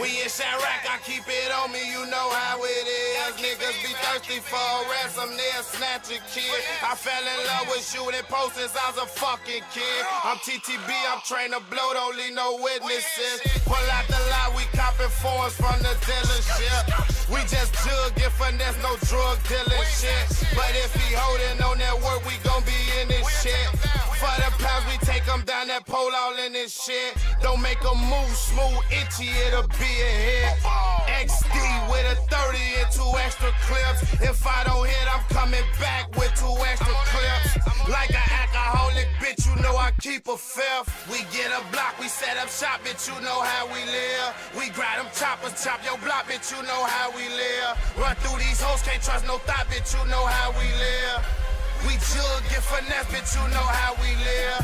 We in Chiraq, I keep it on me, you know how it is. Niggas be thirsty for a ransom, they'll snatch a kid. I fell in love with shooting posts since I was a fucking kid. I'm TTB, I'm trained to blow, don't leave no witnesses. Pull out the lot, we copping forms from the dealership. We just jug and finesse, no drug dealing shit. But if he holding them down that pole all in this shit. Don't make a move smooth, itchy, it'll be a hit. XD with a 30 and two extra clips. If I don't hit, I'm coming back with two extra clips. Like an alcoholic bitch, you know I keep a fifth. We get a block, we set up shop, bitch, you know how we live. We grind them choppers, chop your block, bitch, you know how we live. Run through these hoes, can't trust no thought, bitch, you know how we live. We jug, get finesse, bitch, you know how we live.